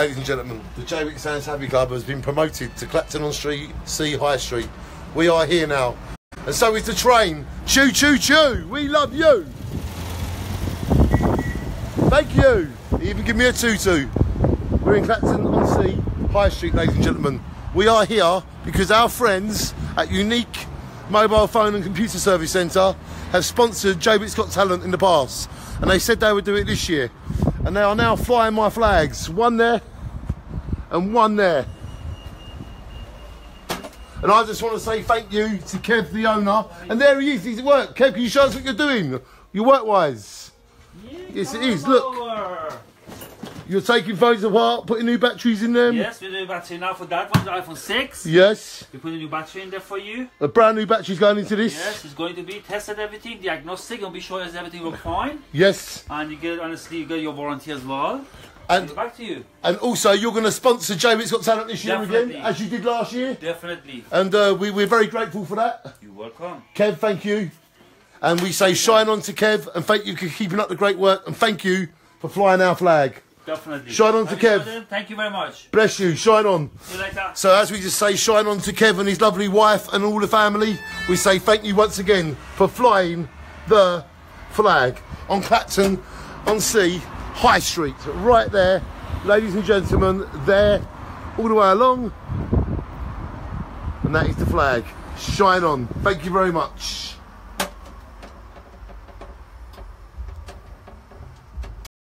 ladies and gentlemen, the Jaywick Sands Happy Club has been promoted to Clacton on Street, C High Street. We are here now. And so is the train. Choo choo choo! We love you! Thank you! Even give me a tutu. We're in Clacton on Sea, High Street, ladies and gentlemen. We are here because our friends at Unique Mobile Phone and Computer Service Centre have sponsored Jaywick's Got Talent in the past. And they said they would do it this year. And they are now flying my flags. One there and one there. And I just want to say thank you to Kev, the owner. And there he is, he's at work. Kev, can you show us what you're doing? Your work-wise. Yes, it is. Look. Over. You're taking phones apart, putting new batteries in them. Yes, we're doing battery now for that one, the iPhone 6. Yes. We put a new battery in there for you. A brand new battery's going into this. Yes, it's going to be tested everything, diagnostic, and be sure everything will fine. Yes. And you get honestly you get your warranty as well. And Back to you. and also you're going to sponsor Jaywick's Got Talent this year Definitely. again, as you did last year. Definitely. And uh, we, we're very grateful for that. You're welcome. Kev, thank you. And we say shine on to Kev and thank you for keeping up the great work and thank you for flying our flag. Definitely. Shine on to Thank you, Kev. Jordan. Thank you very much. Bless you, shine on. See you later. So as we just say shine on to Kev and his lovely wife and all the family, we say thank you once again for flying the flag on Clacton on Sea High Street. Right there, ladies and gentlemen, there, all the way along. And that is the flag. Shine on. Thank you very much.